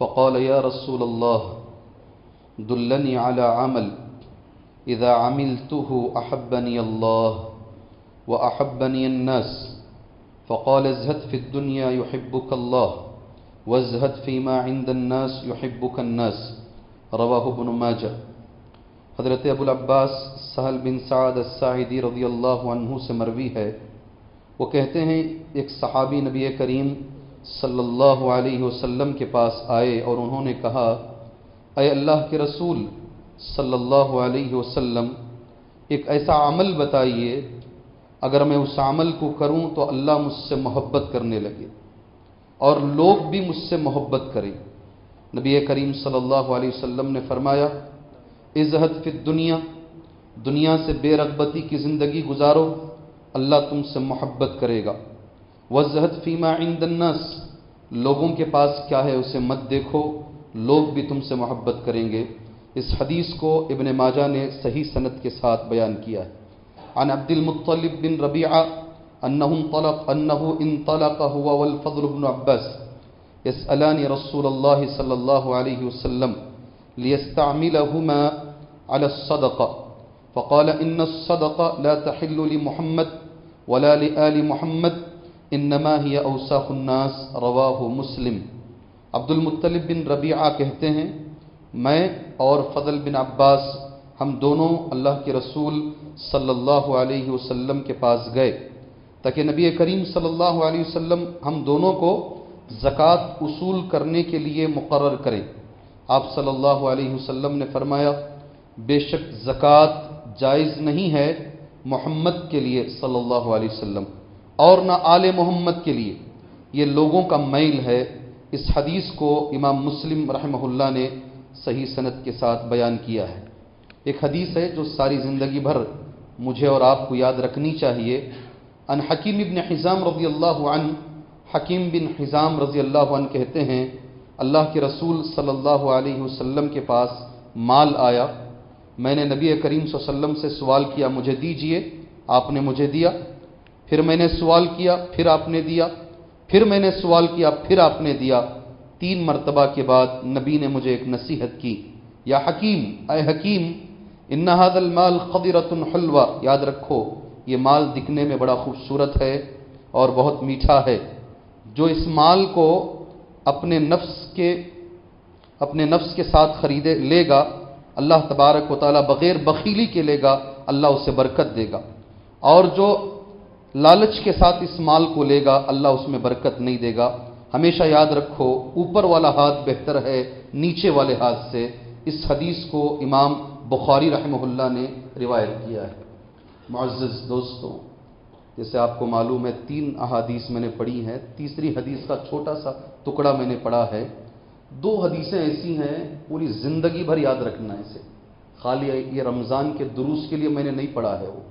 फ़क़ाल या रसूल अल्लाह दुल्लनी अला अमल इदा अमिल तो अहबनी अल्लाह व अहबनी अन्नस फ़क़ाल जहत फ़ि दुनिया युहिब्बुक अल्लाह वजहत फ़ीमा इंदन्नास युहिब्बुक अन्नस रवाहुबन माजा हज़रत अबुलब्बास सहल बिन साद साहिदी रदी अल्लाह से मरवी है वो कहते हैं एक सहाबी नबी करीम सल्लल्लाहु अलैहि वसल्लम के पास आए और उन्होंने कहा अय अल्लाह के रसूल, सल्लल्लाहु अलैहि वसल्लम, एक ऐसा अमल बताइए, अगर मैं उस अमल को करूँ तो अल्लाह मुझसे मोहब्बत करने लगे और लोग भी मुझसे मोहब्बत करें। नबी करीम सल्लल्लाहु अलैहि वसल्लम ने फरमाया इजहद फिर दुनिया दुनिया से बेरगबती की ज़िंदगी गुजारो, अल्लाह तुमसे मोहब्बत करेगा। वजहत फ़ीमा इंदन्नस। लोगों के पास क्या है उसे मत देखो, लोग भी तुमसे मोहब्बत करेंगे। इस हदीस को इबन माजा ने सही सनत के साथ बयान किया है। अन अब्दिलमतलब बिन रबिया अनहम तलक अनहु इन तलक हुआ वलफ़लबन अब्बस। इस अलानी रसूल सल्ला वसम लियस्तामिलहुमा अलसदक़ फ़क़ाल इन सदक़ ला तहल्लु मुहम्मद, वला लि आलि मुहम्मद। इन्नमा ही औसाखन्नास रवाह मुस्लिम। अब्दुल मुत्तलिब बिन रबीआ कहते हैं, मैं और फजल बिन अब्बास, हम दोनों अल्लाह के रसूल सल्लल्लाहु अलैहि वसल्लम के पास गए। ताकि नबी करीम सल्लल्लाहु अलैहि वसल्लम हम दोनों को ज़क़़त उसूल करने के लिए मुकर्र करें। आप सल्लल्लाहु अलैहि वसल्लम ने फरमाया, बेशक ज़क़़त जायज़ नहीं है मोहम्मद के लिए सल्लल्लाहु अलैहि वसल्लम। और न आले मोहम्मद के लिए। ये लोगों का मैल है। इस हदीस को इमाम मुस्लिम रहमहुल्लाह ने सही सनत के साथ बयान किया है। एक हदीस है जो सारी ज़िंदगी भर मुझे और आपको याद रखनी चाहिए। अन हकीम इबन हिज़ाम रज़ी अल्लाह हकीम बिन हिज़ाम रज़ी अल्लाह कहते हैं, अल्लाह के रसूल सल्लल्लाहु अलैहि वसल्लम के पास माल आया। मैंने नबी करीम वसल्लम से सवाल किया, मुझे दीजिए, आपने मुझे दिया। फिर मैंने सवाल किया, फिर आपने दिया। फिर मैंने सवाल किया, फिर आपने दिया। तीन मरतबा के बाद नबी ने मुझे एक नसीहत की। या हकीम, अय हकीम इन्नादल माल खदिरतन हलवा। याद रखो, ये माल दिखने में बड़ा खूबसूरत है और बहुत मीठा है। जो इस माल को अपने नफ्स के, अपने नफ्स के साथ खरीदे, लेगा, अल्लाह तबारक वाली बग़ैर बखीली के लेगा, अल्लाह उसे बरकत देगा। और जो लालच के साथ इस माल को लेगा, अल्लाह उसमें बरकत नहीं देगा। हमेशा याद रखो, ऊपर वाला हाथ बेहतर है, नीचे वाले हाथ से। इस हदीस को इमाम बुखारी रहमहुल्लाह ने रिवायत किया है। मुआज़ दोस्तों, जैसे आपको मालूम है, तीन अहादीस मैंने पढ़ी हैं। तीसरी हदीस का छोटा सा टुकड़ा मैंने पढ़ा है। दो हदीसें ऐसी हैं, पूरी ज़िंदगी भर याद रखना है इसे। खाली ये रमज़ान के दुरूस के लिए मैंने नहीं पढ़ा है वो।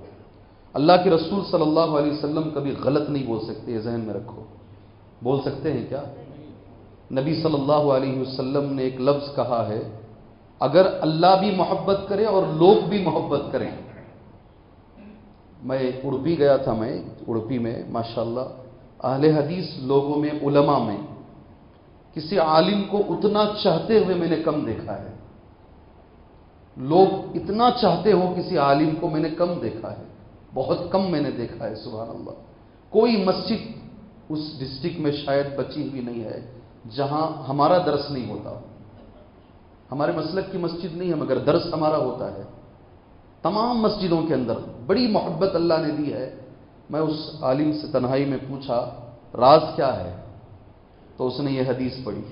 अल्लाह के रसूल सल्लल्लाहु अलैहि वसल्लम कभी गलत नहीं बोल सकते जहन में रखो। बोल सकते हैं क्या? नबी सल्लल्लाहु अलैहि वसल्लम ने एक लफ्ज़ कहा है, अगर अल्लाह भी मोहब्बत करे और लोग भी मोहब्बत करें। मैं उड़पी गया था, मैं उड़पी में, माशाल्लाह, अहले हदीस लोगों में, उलमा में, किसी आलिम को उतना चाहते हुए मैंने कम देखा है। लोग इतना चाहते हो किसी आलिम को मैंने कम देखा है। बहुत कम मैंने देखा है सुबह अल्लाह कोई मस्जिद उस डिस्ट्रिक्ट में शायद बची हुई नहीं है, जहाँ हमारा दर्स नहीं होता। हमारे मसलक की मस्जिद नहीं है, मगर दर्स हमारा होता है। तमाम मस्जिदों के अंदर बड़ी मोहब्बत अल्लाह ने दी है। मैं उस आलिम से तन्हाई में पूछा, राज क्या है? तो उसने ये हदीस पढ़ी।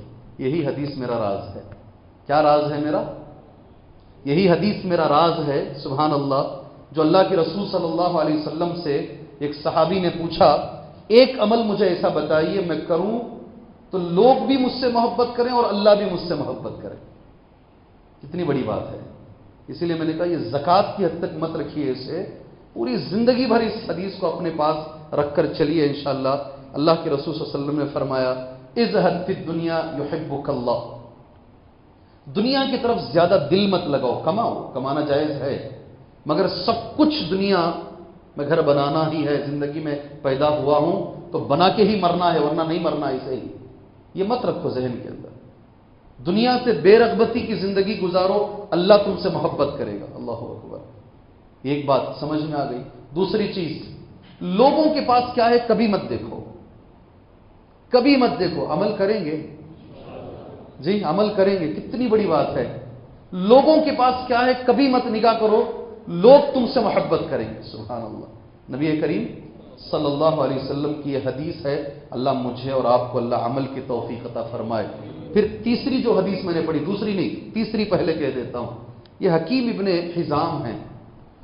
यही हदीस मेरा राज है। क्या राज है मेरा? यही हदीस मेरा राज है सुबहान अल्लाह जो अल्लाह के रसूल सल्लल्लाहु अलैहि वसल्लम से एक सहाबी ने पूछा, एक अमल मुझे ऐसा बताइए, मैं करूँ तो लोग भी मुझसे मोहब्बत करें और अल्लाह भी मुझसे मोहब्बत करें? कितनी बड़ी बात है। इसीलिए मैंने कहा, ये जक़ात की हद तक मत रखिए इसे। पूरी ज़िंदगी भर इस हदीस को अपने पास रखकर चलिए इंशाला अल्लाह के रसूल वसल्लम ने फरमाया इज़ हद दुनिया युहिब्बुकल्ला दुनिया की तरफ़ ज़्यादा दिल मत लगाओ, कमाओ, कमाना जायज़ है। मगर सब कुछ दुनिया में घर बनाना ही है, ज़िंदगी में पैदा हुआ हूँ तो बना के ही मरना है, वरना नहीं मरना ऐसे ही। ये मत रखो जहन के अंदर। दुनिया से बेरगबती की ज़िंदगी गुजारो, अल्लाह तुमसे मोहब्बत करेगा। अल्लाह अकबर। एक बात समझ में आ गई। दूसरी चीज़, लोगों के पास क्या है कभी मत देखो। कभी मत देखो। अमल करेंगे? जी, अमल करेंगे। कितनी बड़ी बात है। लोगों के पास क्या है कभी मत निगाह करो। लोग तुमसे मोहब्बत करेंगे। सुबहान अल्लाह नबी करीम सल्लल्लाहु अलैहि वसल्लम की यह हदीस है, अल्लाह मुझे और आपको अल्लाह अमल की तोफ़ी अता फरमाए। फिर तीसरी जो हदीस मैंने पढ़ी, दूसरी नहीं, तीसरी पहले कह देता हूँ। यह हकीम इबन हिजाम है।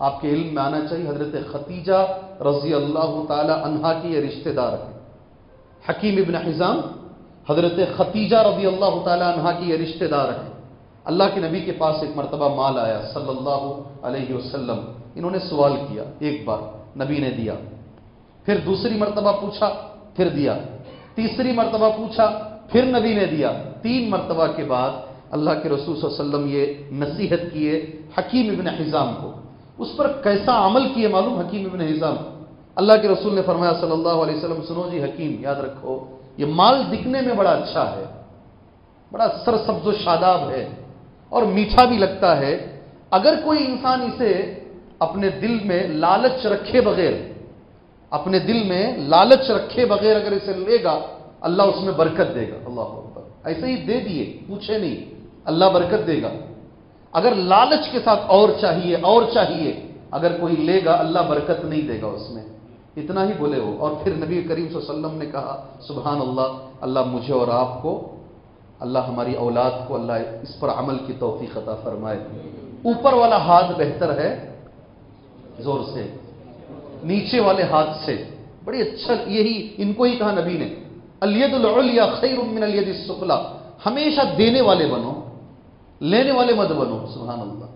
आपके इल्म में आना चाहिए, हज़रत खतीजा रज़ी अल्लाह तहा की यह रिश्तेदार है। हकीम इबन हिजाम, हज़रत खतीजा रज़ी अल्लाह तहा की यह रिश्तेदार है। अल्लाह के नबी के पास एक मरतबा माल आया, सल्लल्लाहु अलैहि वसल्लम। इन्होंने सवाल किया एक बार, नबी ने दिया। फिर दूसरी मरतबा पूछा, फिर दिया। तीसरी मरतबा पूछा, फिर नबी ने दिया। तीन मरतबा के बाद अल्लाह के रसूल वसल्लम ये नसीहत किए हकीम इबन हिजाम को। उस पर कैसा अमल किए मालूम हकीम इबन हिजाम? अल्लाह के रसूल ने फरमाया, सल्लल्लाहु अलैहि वसल्लम, सुनो जी हकीम, याद रखो, ये माल दिखने में बड़ा अच्छा है, बड़ा सरसब्जो शादाब है। और मीठा भी लगता है। अगर कोई इंसान इसे अपने दिल में लालच रखे बगैर, अपने दिल में लालच रखे बगैर अगर इसे लेगा, अल्लाह उसमें बरकत देगा। अल्लाह ऐसे ही दे दिए, पूछे नहीं, अल्लाह बरकत देगा। अगर लालच के साथ और चाहिए और चाहिए, अगर कोई लेगा, अल्लाह बरकत नहीं देगा उसमें। इतना ही बोले वो और फिर नबी करीम वसल्लम ने कहा सुबहान अल्लाह अल्लाह मुझे और आपको अल्लाह हमारी औलाद को अल्लाह इस पर अमल की तोफ़ी अता फरमाए। ऊपर वाला हाथ बेहतर है ज़ोर से, नीचे वाले हाथ से। बड़ी अच्छा यही इनको ही कहा नबी ने। अलियदुलया खैर अलियद सुफला हमेशा देने वाले बनो, लेने वाले मत बनो सुबहान अल्लाह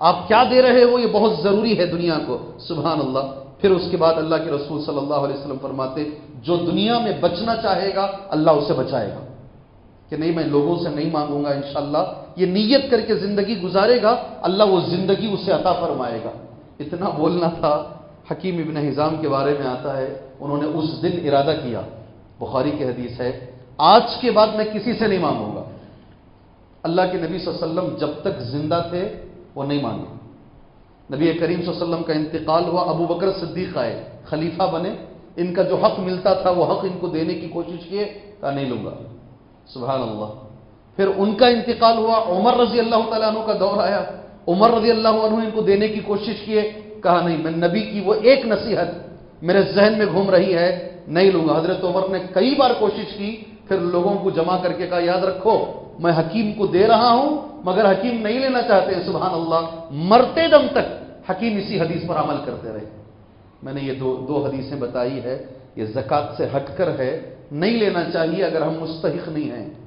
आप क्या दे रहे हो, ये बहुत ज़रूरी है दुनिया को सुबहान अल्लाह फिर उसके बाद अल्लाह के रसूल सल्लल्लाहु अलैहि वसल्लम फरमाते, जो दुनिया में बचना चाहेगा, अल्लाह उसे बचाएगा। कि नहीं, मैं लोगों से नहीं मांगूँगा इंशाला ये नीयत करके ज़िंदगी गुजारेगा, अल्लाह वो ज़िंदगी उसे अता फरमाएगा। इतना बोलना था, हकीम इबन हिजाम के बारे में आता है, उन्होंने उस दिन इरादा किया। बुखारी की हदीस है, आज के बाद मैं किसी से नहीं मांगूँगा। अल्लाह के नबी वसल्लम जब तक ज़िंदा थे, वो नहीं मांगे। नबी करीम वसल्लम का इंतकाल हुआ, अबू बकर सिद्दीक आए, खलीफा बने। इनका जो हक मिलता था, वो हक इनको देने की कोशिश किए, कहा, नहीं लूँगा। सुबह अल्लाह फिर उनका इंतकाल हुआ, उमर रज़ी अल्लाह तु का दौर आया। उमर रज़ी अल्लाह इनको देने की कोशिश किए, कहा, नहीं, मैं नबी की वो एक नसीहत मेरे जहन में घूम रही है, नहीं लूँगा। हज़रत उमर ने कई बार कोशिश की, फिर लोगों को जमा करके कहा, याद रखो, मैं हकीम को दे रहा हूँ, मगर हकीम नहीं लेना चाहते सुबह अल्लाह मरते दम तक हकीम इसी हदीस पर अमल करते रहे। मैंने ये दो दो हदीसें बताई है, ये जक़ात से हटकर है नहीं लेना चाहिए अगर हम मुस्तक नहीं हैं।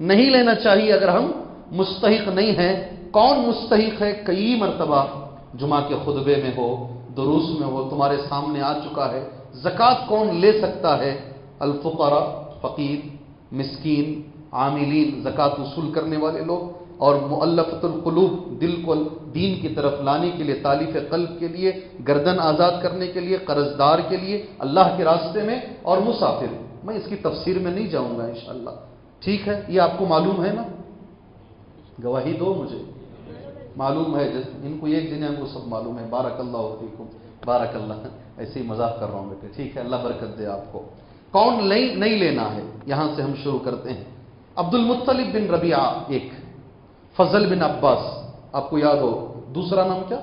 नहीं लेना चाहिए अगर हम मुस्तक नहीं हैं। कौन मुस्तक है? कई मरतबा जुमा के खुतबे में हो, दुरूस में हो, तुम्हारे सामने आ चुका है। जक़ात कौन ले सकता है? अलफ़ुकरा, फ़कीर, मिसकीन, आमिलीन, जक़ात वसूल करने वाले लोग और मुअल्लफ़तुलक़लूब दिल को दीन की तरफ़ लाने के लिए, तालीफ कल्ब के लिए, गर्दन आज़ाद करने के लिए, कर्जदार के लिए, अल्लाह के रास्ते में और मुसाफिर। मैं इसकी तफसीर में नहीं जाऊँगा इन ठीक है? ये आपको मालूम है ना? गवाही दो मुझे। मालूम है इनको एक दिन को सब मालूम है। बारकल्ला बारकल्ला ऐसे ही मज़ाक कर रहा हूँ बेटे। ठीक है? अल्लाह बरकत दे आपको। कौन नहीं नहीं लेना है? यहाँ से हम शुरू करते हैं। अब्दुल मुत्तलिब बिन रबिया एक। फजल बिन अब्बास। आपको याद हो? दूसरा नाम क्या?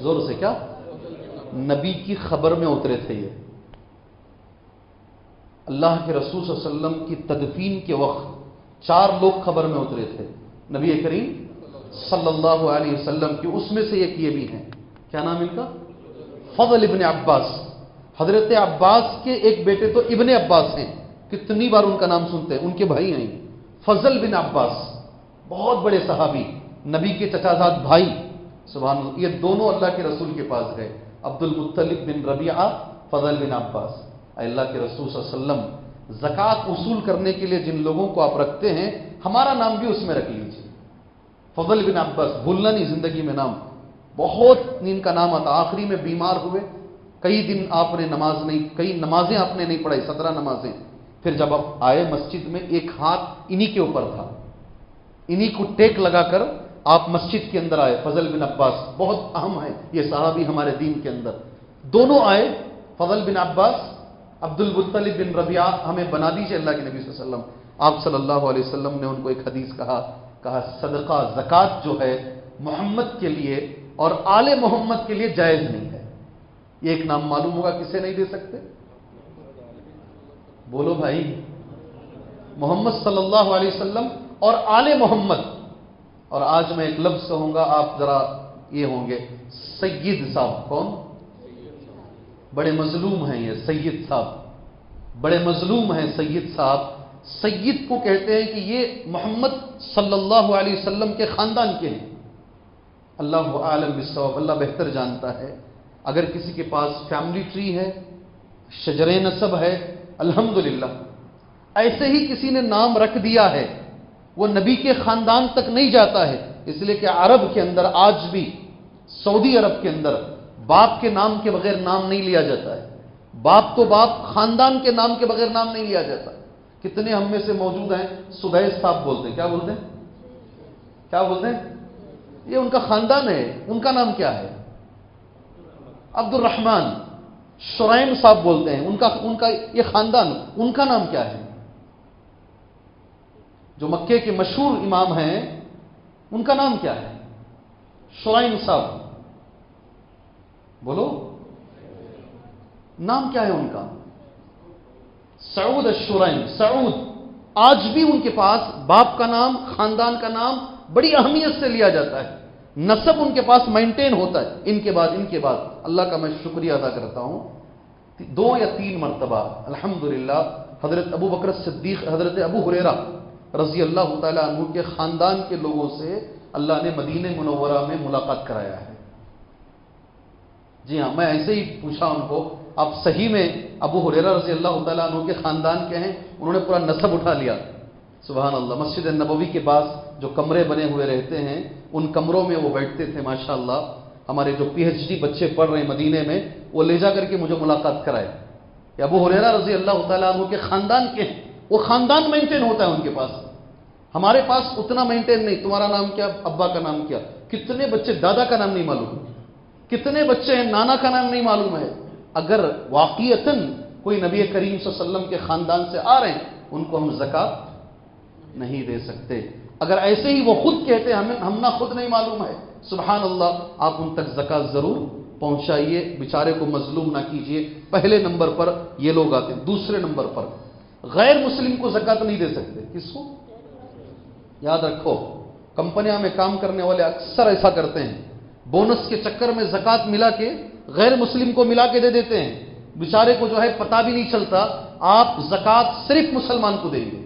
ज़ोर से क्या? नबी की खबर में उतरे थे ये। अल्लाह के रसूल वसल्लम की तदफीन के वक्त चार लोग खबर में उतरे थे। नबी करीम सल्लल्लाहु अलैहि वसल्लम की उसमें से एक ये भी हैं। क्या नाम इनका? फजल इबन अब्बास। हज़रत अब्बास के एक बेटे तो इबन अब्बास हैं। कितनी बार उनका नाम सुनते हैं? उनके भाई हैं फजल बिन अब्बास। बहुत बड़े सहाबी, नबी के चचाजाद भाई। सुबह ये दोनों अल्लाह के रसूल के पास गए। अब्दुल मुत्तलिब बिन रबिया, फजल बिन अब्बास। अल्लाह के रसूल वसल्लम, जक़ात वसूल करने के लिए जिन लोगों को आप रखते हैं, हमारा नाम भी उसमें रख लीजिए। फजल बिन अब्बास, भूलना नहीं ज़िंदगी में नाम। बहुत इनका नाम आता, आखिरी में बीमार हुए। कई दिन आपने नमाज़ नहीं, कई नमाजें आपने नहीं पढ़ाई, सत्रह नमाजें। फिर जब आप आए मस्जिद में, एक हाथ इन्हीं के ऊपर था। इन्हीं को टेक लगाकर आप मस्जिद के अंदर आए, फजल बिन अब्बास। बहुत अहम है, ये साहबी हमारे दीन के अंदर। दोनों आए, फजल बिन अब्बास अब्दुल मुत्तलिब बिन रबिया हमें बना दीजिए अल्लाह के नबी वसल्लम। आप सल्लल्लाु अलैहि वसल्लम ने उनको एक हदीस कहा कहा, सदका, जक़ात जो है, मोहम्मद के लिए और आले मोहम्मद के लिए जायज़ नहीं है। ये एक नाम मालूम होगा, किसे नहीं दे सकते? बोलो भाई। मोहम्मद सल्लल्लाहु अलैहि वसल्लम और आले मोहम्मद। और आज मैं एक लफ्ज कहूँगा, आप जरा ये होंगे, सैयद साहब कौन? बड़े मजलूम हैं ये सैयद साहब। बड़े मजलूम हैं सैयद साहब। सैयद को कहते हैं कि ये मोहम्मद सल्लल्लाहु अलैहि वसल्लम के खानदान के हैं। अल्लाह आलम बिस्सवाब। अल्लाह बेहतर जानता है। अगर किसी के पास फैमिली ट्री है, शजर नसब है, अल्हम्दुलिल्लाह। ऐसे ही किसी ने नाम रख दिया है, वो नबी के खानदान तक नहीं जाता है। इसलिए कि अरब के अंदर आज भी, सऊदी अरब के अंदर बाप के नाम के बगैर नाम नहीं लिया जाता है। बाप तो बाप खानदान के नाम के बगैर नाम नहीं लिया जाता। कितने हम में से मौजूद हैं, सुबैस साहब बोलते हैं। क्या बोलते हैं? क्या बोलते हैं? ये उनका खानदान है। उनका नाम क्या है? अब्दुल रहमान शुरैम साहब बोलते हैं। उनका उनका ये खानदान, उनका नाम क्या है? जो मक्के के मशहूर इमाम हैं, उनका नाम क्या है? शुरैम साहब। बोलो। नाम क्या है उनका? सऊद शुरैम सऊद, आज भी उनके पास बाप का नाम, खानदान का नाम बड़ी अहमियत से लिया जाता है। नसब उनके पास मेंटेन होता है। इनके बाद इनके बाद। अल्लाह का मैं शुक्रिया अदा करता हूँ। दो या तीन मरतबा। अल्हम्दुलिल्लाह, हज़रत अबू बकर सिद्दीक, हज़रत अबू हुरेरा रज़ी अल्लाह तु के ख़ानदान के लोगों से अल्लाह ने मदीन मुनवरा में मुलाकात कराया है। जी हाँ मैं ऐसे ही पूछा उनको, आप सही में अबू हुरेरा रज़ी अल्लाह तु के ख़ानदान के हैं, उन्होंने पूरा नसब उठा लिया। सुबह अल्लाह मस्जिद नबवी के पास जो कमरे बने हुए रहते हैं, उन कमरों में वो बैठते थे माशा हमारे जो पीएचडी बच्चे पढ़ रहे मदीने में, वो ले जा करके मुझे मुलाकात कराए। अबू हुरेरा रज़ी अल्लाह तु के ख़ानदान के हैं, वो ख़ानदान मेंटेन होता है उनके पास। हमारे पास उतना मेंटेन नहीं, तुम्हारा नाम क्या, अब्बा का नाम क्या? कितने बच्चे, दादा का नाम नहीं मालूम। कितने बच्चे हैं, नाना का नाम नहीं मालूम है। अगर वाकियतन कोई नबी करीम वसल्लम के ख़ानदान से आ रहे हैं, उनको हम जक़ात नहीं दे सकते। अगर ऐसे ही वो खुद कहते हैं, हमें, हम ना खुद नहीं मालूम है। सुबहान अल्लाह आप उन तक जक़ात ज़रूर पहुंचाइए, बेचारे को मजलूम ना कीजिए। पहले नंबर पर ये लोग आते हैं, दूसरे नंबर पर। गैर मुस्लिम को जक़ात नहीं दे सकते। किसको? याद रखो, कंपनियाँ में काम करने वाले अक्सर ऐसा करते हैं। बोनस के चक्कर में जक़ात मिला के, गैर मुस्लिम को मिला के दे देते हैं। बेचारे को जो है पता भी नहीं चलता, आप जक़ात सिर्फ़ मुसलमान को देंगे।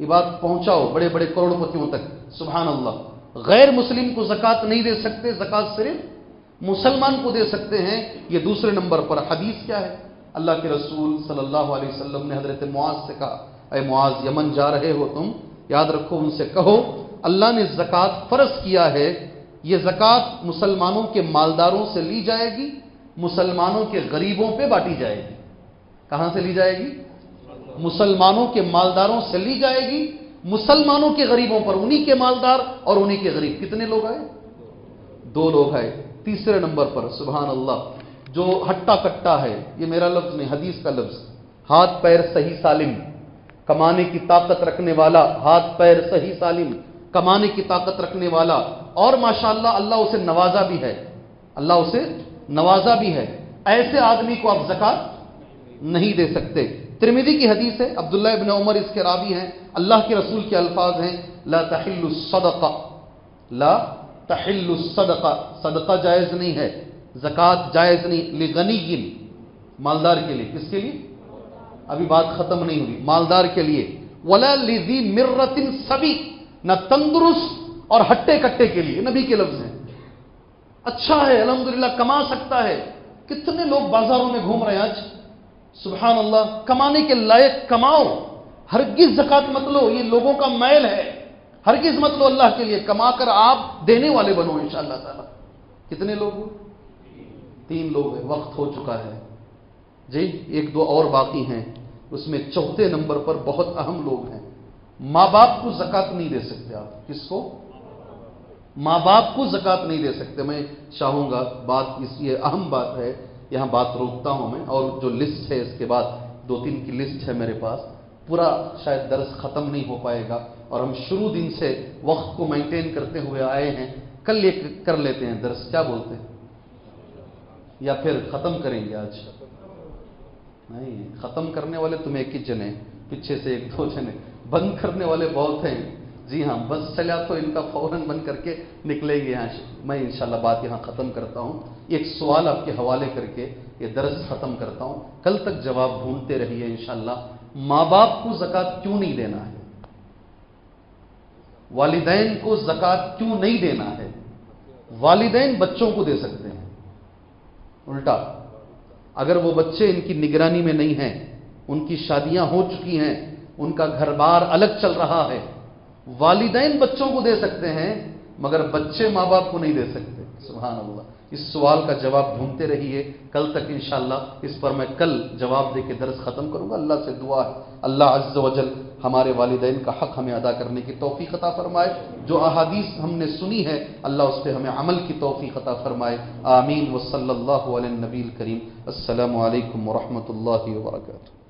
ये बात पहुंचाओ बड़े बड़े करोड़पतियों तक। सुबहान अल्लाह गैर मुस्लिम को जक़ात नहीं दे सकते, जक़ात सिर्फ़ मुसलमान को दे सकते हैं। ये दूसरे नंबर पर हदीस क्या है? अल्लाह के रसूल सल्लल्लाहु अलैहि वसल्लम ने हज़रत मुआज से कहा अरे मुआज, यमन जा रहे हो तुम, याद रखो उनसे कहो, अल्लाह ने जक़ात फ़र्ज़ किया है ये जक़ात मुसलमानों के मालदारों से ली जाएगी, मुसलमानों के गरीबों पे बांटी जाएगी। कहाँ से ली जाएगी? मुसलमानों के मालदारों से ली जाएगी, मुसलमानों के गरीबों पर। उन्हीं के मालदार और उन्हीं के गरीब। कितने लोग आए? दो लोग आए। तीसरे नंबर पर सुबहान अल्लाह जो हट्टा कट्टा है, ये मेरा लफ्ज नहीं, हदीस का लफ्ज। हाथ पैर सही सालिम। कमाने की ताकत रखने वाला हाथ पैर सही सालिम। कमाने की ताकत रखने वाला। और माशाल्लाह, अल्लाह उसे नवाजा भी है। अल्लाह उसे नवाजा भी है। ऐसे आदमी को आप जक़ात नहीं दे सकते। त्रिमिदी की हदीस है अब्दुल्ला इबन उमर इसके रावी हैं। अल्लाह के रसूल के अल्फाज हैं, ला तहिल्लुसदका ला तहिल्लुसदका सदका। जायज़ नहीं है। जक़ात जायज़ नहीं। ले लिगनीगिन मालदार के लिए। किसके लिए? अभी बात खत्म नहीं हुई मालदार के लिए। वला लिजी मिर्रतिन सभी। न तंदुरुस्त और हट्टे कट्टे के लिए, नबी के लफ्ज हैं। अच्छा है, अल्हम्दुलिल्लाह, कमा सकता है। कितने लोग बाजारों में घूम रहे हैं आज? सुबहान अल्लाह कमाने के लायक कमाओ। हरगिज जक़ात मत लो, ये लोगों का मैल है। हरगिज मत लो अल्लाह के लिए, कमाकर आप देने वाले बनो, इंशाअल्लाह ताला। कितने लोग हो तीन लोग हैं, वक्त हो चुका है। जी, एक दो और बाकी हैं। उसमें चौथे नंबर पर बहुत अहम लोग हैं। माँ बाप को जक़ात नहीं दे सकते आप। किसको? माँ बाप को जक़ात नहीं दे सकते। मैं चाहूँगा बात इस, ये अहम बात है। यहाँ बात रोकता हूँ मैं। और जो लिस्ट है, इसके बाद दो तीन की लिस्ट है मेरे पास। पूरा शायद दर्स खत्म नहीं हो पाएगा। और हम शुरू दिन से वक्त को मेंटेन करते हुए आए हैं। कल ये कर लेते हैं दर्ज क्या बोलते हैं? या फिर खत्म करेंगे आज? नहीं, खत्म करने वाले तुम एक ही जने पीछे से एक दो जने बंद करने वाले बहुत हैं। जी हाँ बस चला तो इनका फ़ौरन बंद करके निकलेंगे यहाँ मैं इंशाल्लाह बात यहाँ ख़त्म करता हूँ। एक सवाल आपके हवाले करके ये दर्ज ख़त्म करता हूँ। कल तक जवाब ढूंढते रहिए इंशाल्लाह। माँ बाप को जक़ात क्यों नहीं देना है? वालिदैन को जक़ात क्यों नहीं देना है? वालिदैन बच्चों को दे सकते हैं। उल्टा, अगर वो बच्चे इनकी निगरानी में नहीं हैं उनकी शादियाँ हो चुकी हैं, उनका घर बार अलग चल रहा है। वालिदैन बच्चों को दे सकते हैं, मगर बच्चे माँ बाप को नहीं दे सकते। सुबहान अल्लाह इस सवाल का जवाब ढूंढते रहिए। कल तक इंशाल्लाह इस पर मैं कल जवाब दे के दर्ज ख़त्म करूँगा। अल्लाह से दुआ है। अल्लाह अज्ज वजल हमारे वालदेन का हक हमें अदा करने की तोफ़ी अता फरमाए। जो अहादीस हमने सुनी है, अल्लाह उस पर हमें अमल की तोफ़ी अता फरमाए। आमीन। वसल्ला नबील करीम। अल्लाम वरहमल वर्का